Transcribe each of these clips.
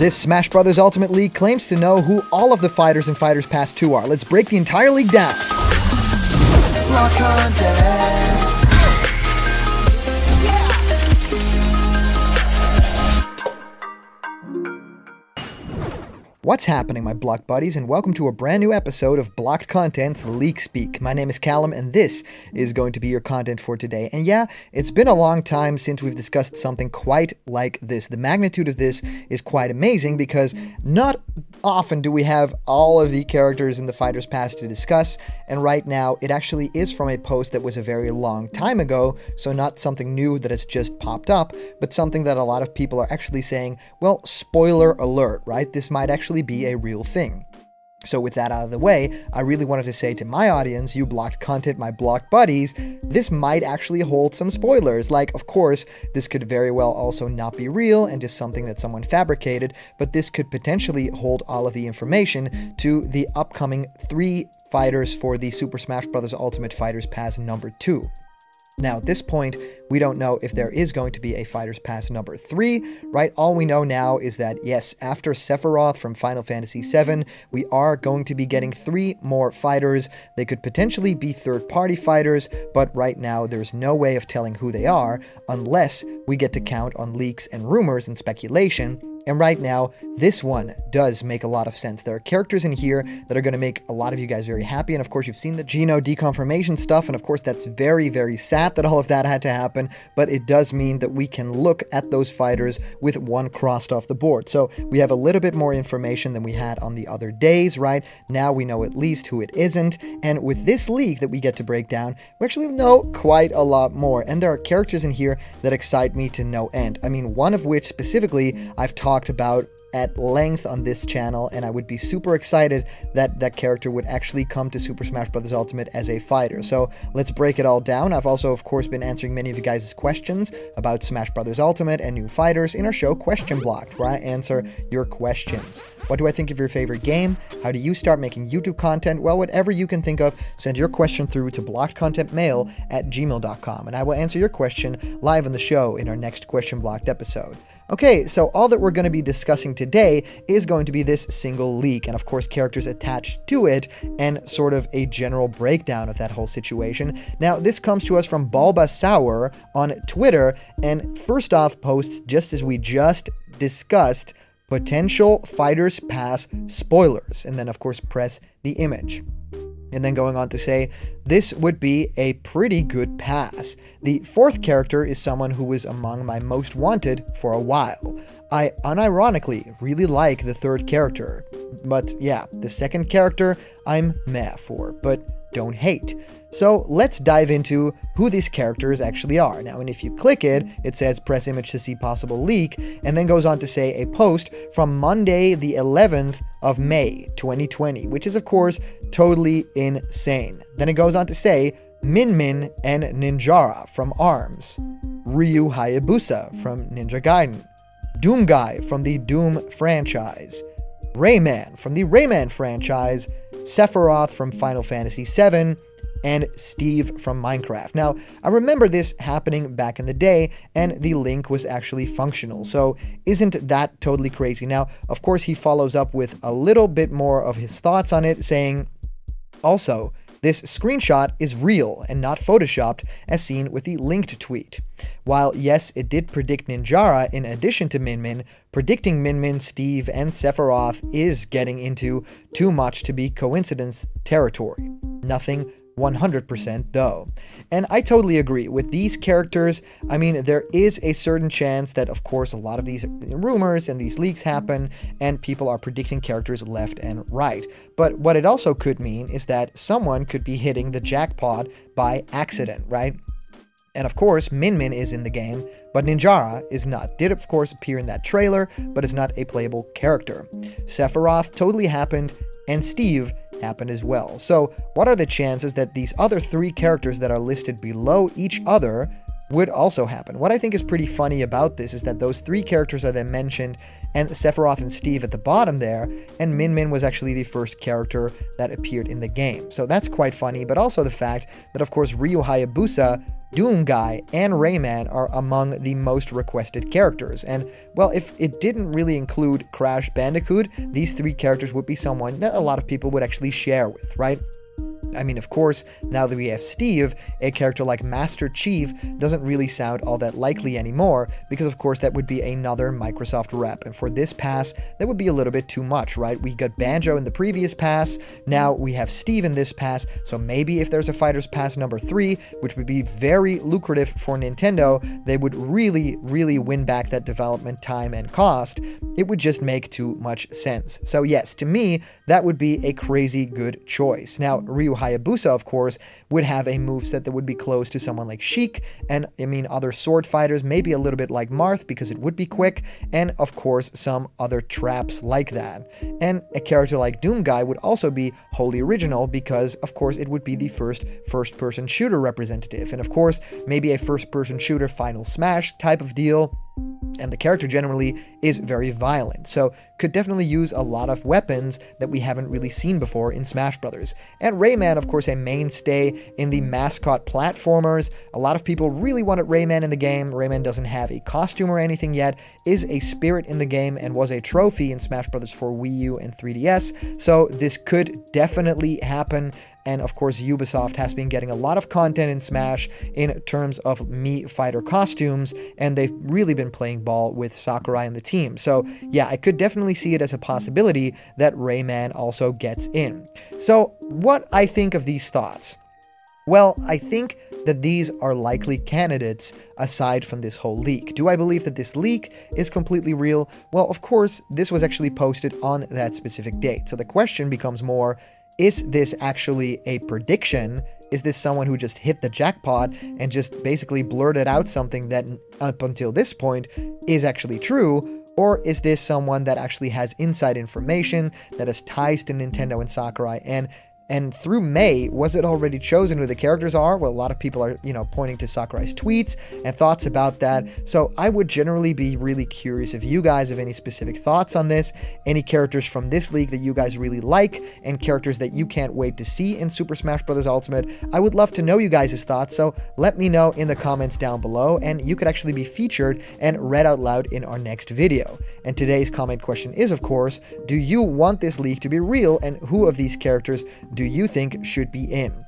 This Smash Bros. Ultimate Leak claims to know who all of the fighters in Fighters Pass 2 are. Let's break the entire leak down. What's happening, my block buddies, and welcome to a brand new episode of Blocked Content's Leak Speak. My name is Callum, and this is going to be your content for today. And yeah, it's been a long time since we've discussed something quite like this. The magnitude of this is quite amazing because not often do we have all of the characters in the Fighter's Pass to discuss, and right now it actually is from a post that was a very long time ago, so not something new that has just popped up, but something that a lot of people are actually saying, well, spoiler alert, right? This might actually be a real thing. So, with that out of the way, I really wanted to say to my audience, you blocked content, my blocked buddies, this might actually hold some spoilers. Like, of course, this could very well also not be real and just something that someone fabricated, but this could potentially hold all of the information to the upcoming three fighters for the Super Smash Bros. Ultimate Fighters Pass number 2. Now, at this point, we don't know if there is going to be a Fighters Pass number 3, right? All we know now is that, yes, after Sephiroth from Final Fantasy VII, we are going to be getting three more fighters. They could potentially be third party fighters, but right now there's no way of telling who they are unless we get to count on leaks and rumors and speculation and right now, this one does make a lot of sense. There are characters in here that are going to make a lot of you guys very happy. And of course, you've seen the Geno deconfirmation stuff. And of course, that's very, very sad that all of that had to happen. But it does mean that we can look at those fighters with one crossed off the board. So we have a little bit more information than we had on the other days, right? Now we know at least who it isn't. And with this leak that we get to break down, we actually know quite a lot more. And there are characters in here that excite me to no end. I mean, one of which specifically I've talked talked about at length on this channel, and I would be super excited that that character would actually come to Super Smash Bros. Ultimate as a fighter. So let's break it all down. I've also, of course, been answering many of you guys' questions about Smash Bros. Ultimate and new fighters in our show Question Blocked, where I answer your questions. What do I think of your favorite game? How do you start making YouTube content? Well, whatever you can think of, send your question through to blockedcontentmail at gmail.com, and I will answer your question live on the show in our next Question Blocked episode. Okay, so all that we're going to be discussing today is going to be this single leak, and of course, characters attached to it, and sort of a general breakdown of that whole situation. Now, this comes to us from Balba Bulbasaur on Twitter, and first off, posts just as we just discussed potential Fighters Pass spoilers, and then, of course, press the image. And then going on to say, this would be a pretty good pass. The fourth character is someone who was among my most wanted for a while. I unironically really like the third character, but yeah, the second character I'm meh for, but don't hate. So let's dive into who these characters actually are. Now, and if you click it, it says press image to see possible leak, and then goes on to say a post from Monday, the 11th of May, 2020, which is, of course, totally insane. Then it goes on to say Min Min and Ninjara from ARMS, Ryu Hayabusa from Ninja Gaiden, Doom Guy from the Doom franchise, Rayman from the Rayman franchise, Sephiroth from Final Fantasy VII, and Steve from Minecraft. Now, I remember this happening back in the day, and the link was actually functional, so isn't that totally crazy? Now, of course, he follows up with a little bit more of his thoughts on it, saying, also, this screenshot is real and not photoshopped as seen with the linked tweet. While yes, it did predict Ninjara in addition to Min Min, predicting Min Min, Steve, and Sephiroth is getting into too much to be coincidence territory. Nothing 100% though. And I totally agree. With these characters, I mean, there is a certain chance that, of course, a lot of these rumors and these leaks happen, and people are predicting characters left and right. But what it also could mean is that someone could be hitting the jackpot by accident, right? And of course, Min Min is in the game, but Ninjara is not. Did of course appear in that trailer, but is not a playable character. Sephiroth totally happened, and Steve happen as well. So, what are the chances that these other three characters that are listed below each other would also happen? What I think is pretty funny about this is that those three characters are then mentioned, and Sephiroth and Steve at the bottom there, and Min Min was actually the first character that appeared in the game. So that's quite funny, but also the fact that, of course, Ryu Hayabusa Doom Guy and Rayman are among the most requested characters. And, well, if it didn't really include Crash Bandicoot, these three characters would be someone that a lot of people would actually share with, right? I mean, of course, now that we have Steve, a character like Master Chief doesn't really sound all that likely anymore, because of course that would be another Microsoft rep, and for this pass, that would be a little bit too much, right? We got Banjo in the previous pass, now we have Steve in this pass, so maybe if there's a Fighters Pass number 3, which would be very lucrative for Nintendo, they would really, really win back that development time and cost. It would just make too much sense. So yes, to me, that would be a crazy good choice. Now, Ryu Hayabusa, of course, would have a moveset that would be close to someone like Sheik, and I mean, other sword fighters, maybe a little bit like Marth because it would be quick, and of course, some other traps like that. And a character like Doom Guy would also be wholly original because, of course, it would be the first first person shooter representative, and of course, maybe a first person shooter Final Smash type of deal and the character generally is very violent, so could definitely use a lot of weapons that we haven't really seen before in Smash Brothers. And Rayman, of course, a mainstay in the mascot platformers. A lot of people really wanted Rayman in the game. Rayman doesn't have a costume or anything yet, is a spirit in the game, and was a trophy in Smash Brothers for Wii U and 3DS, so this could definitely happen. And of course, Ubisoft has been getting a lot of content in Smash in terms of Mii fighter costumes, and they've really been playing ball with Sakurai and the team. So, yeah, I could definitely see it as a possibility that Rayman also gets in. So, what I think of these thoughts? Well, I think that these are likely candidates aside from this whole leak. Do I believe that this leak is completely real? Well, of course, this was actually posted on that specific date. So the question becomes more is this actually a prediction? Is this someone who just hit the jackpot and just basically blurted out something that up until this point is actually true? Or is this someone that actually has inside information that has ties to Nintendo and Sakurai and and through May, was it already chosen who the characters are? Well, a lot of people are, you know, pointing to Sakurai's tweets and thoughts about that. So I would generally be really curious if you guys have any specific thoughts on this, any characters from this leak that you guys really like, and characters that you can't wait to see in Super Smash Bros. Ultimate. I would love to know you guys' thoughts, so let me know in the comments down below, and you could actually be featured and read out loud in our next video. And today's comment question is, of course, do you want this leak to be real, and who of these characters do you think should be in?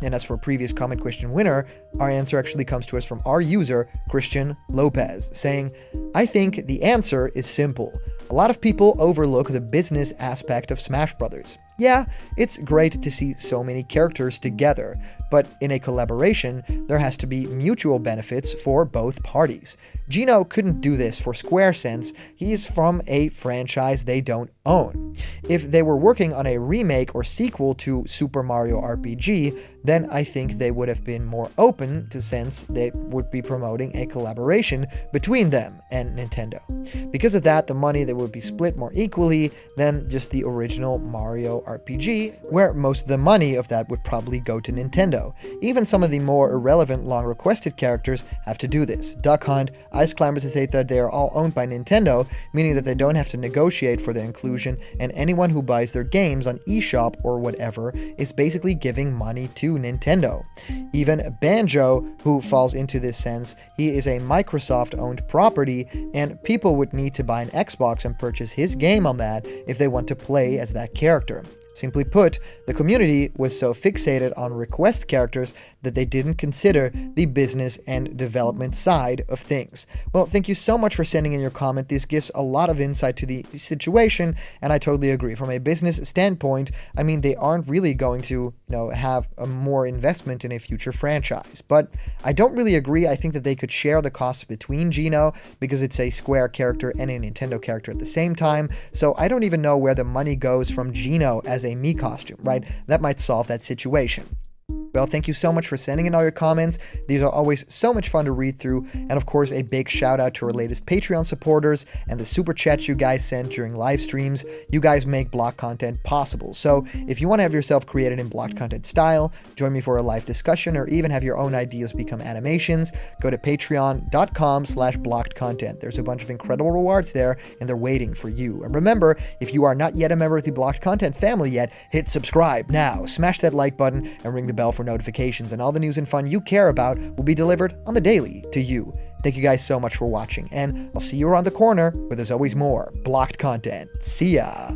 And as for previous comment question winner, our answer actually comes to us from our user, Christian Lopez, saying, I think the answer is simple. A lot of people overlook the business aspect of Smash Brothers. Yeah, it's great to see so many characters together, but in a collaboration, there has to be mutual benefits for both parties. Geno couldn't do this for Square since he's from a franchise they don't own. If they were working on a remake or sequel to Super Mario RPG, then I think they would have been more open to sense they would be promoting a collaboration between them and Nintendo. Because of that, the money that would be split more equally than just the original Mario RPG, where most of the money of that would probably go to Nintendo. Even some of the more irrelevant long requested characters have to do this. Duck Hunt, Ice Climbers that they are all owned by Nintendo, meaning that they don't have to negotiate for their inclusion, and anyone who buys their games on eShop or whatever is basically giving money to Nintendo. Even Banjo, who falls into this sense, he is a Microsoft owned property, and people would need to buy an Xbox and purchase his game on that if they want to play as that character. Simply put, the community was so fixated on request characters that they didn't consider the business and development side of things. Well, thank you so much for sending in your comment. This gives a lot of insight to the situation, and I totally agree. From a business standpoint, I mean, they aren't really going to, you know, have a more investment in a future franchise. But I don't really agree. I think that they could share the costs between Geno because it's a Square character and a Nintendo character at the same time. So I don't even know where the money goes from Geno as a Mii costume, right? That might solve that situation. Well, thank you so much for sending in all your comments. These are always so much fun to read through. And of course, a big shout out to our latest Patreon supporters and the super chats you guys sent during live streams. You guys make block content possible. So if you want to have yourself created in blocked content style, join me for a live discussion, or even have your own ideas become animations, go to patreon.com slash blocked content. There's a bunch of incredible rewards there, and they're waiting for you. And remember, if you are not yet a member of the blocked content family yet, hit subscribe now, smash that like button, and ring the bell for for notifications, and all the news and fun you care about will be delivered on the daily to you. Thank you guys so much for watching, and I'll see you around the corner where there's always more blocked content. See ya!